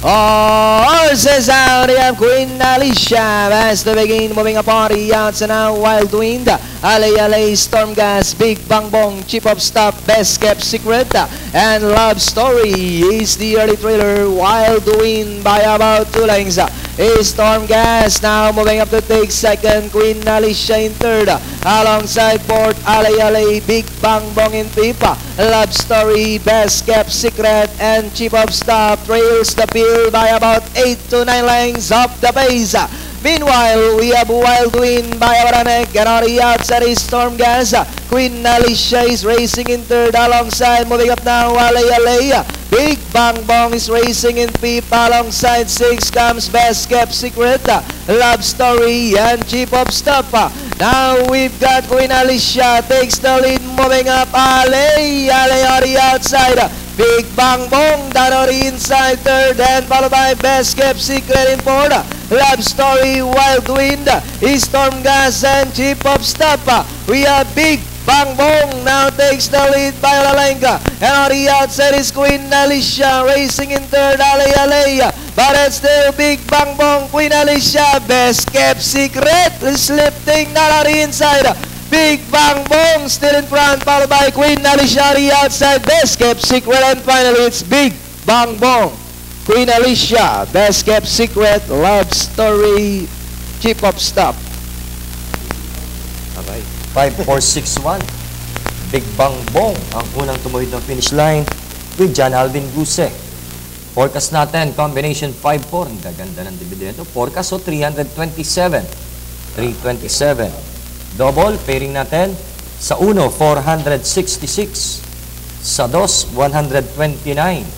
Horses out, they have Queen Alicia. As to begin, moving a party out to now Wild Wind. Ale Ale, Storm Gas, Big Bang Bong, Chip of Stop, Best Kept Secret, and Love Story is the early trailer. Wild Wind by about two lengths. Is Storm Gas now moving up to take second. Queen Alicia in third. Alongside Port Ale Ale, Big Bang Bong in fifth. Love Story, Best Kept Secret, and Chip of Stop trails the field by about 8 to 9 lengths of the pace. Meanwhile, we have Wild Wind by Abaranek and on the outside is Storm Gas. Queen Alicia is racing in third alongside, moving up now, Alea. Big Bang Bong is racing in fifth alongside six comes Best Kept Secret, Love Story, and Chief of Stuff. Now we've got Queen Alicia takes the lead, moving up, Ale, Ale on the outside. Big Bang Bong down on the inside third and followed by Best Kept Secret in fourth. Love Story, Wild Wind, Storm Gas, and Chief of Stuff. We have Big Bang Bong now takes the lead by Olalenga. And on the outside is Queen Alicia racing in third, Ale Ale. But it's still Big Bang Bong, Queen Alicia, Best Kept Secret, slipping now on the inside. Big Bang Bong still in front, followed by Queen Alicia on the outside, Best Kept Secret, and finally it's Big Bang Bong. Queen Alicia, Best Kept Secret, Love Story, Keep Up Stop. Okay. 5-4-6-1. Big Bang Bong ang unang tumuhid ng finish line with John Alvin Guse. Forecast natin, combination 5-4. Ang gaganda ng dividendo. Forecast o 327. 327. Double, pairing natin. Sa 1, 466. Sa 2, 129.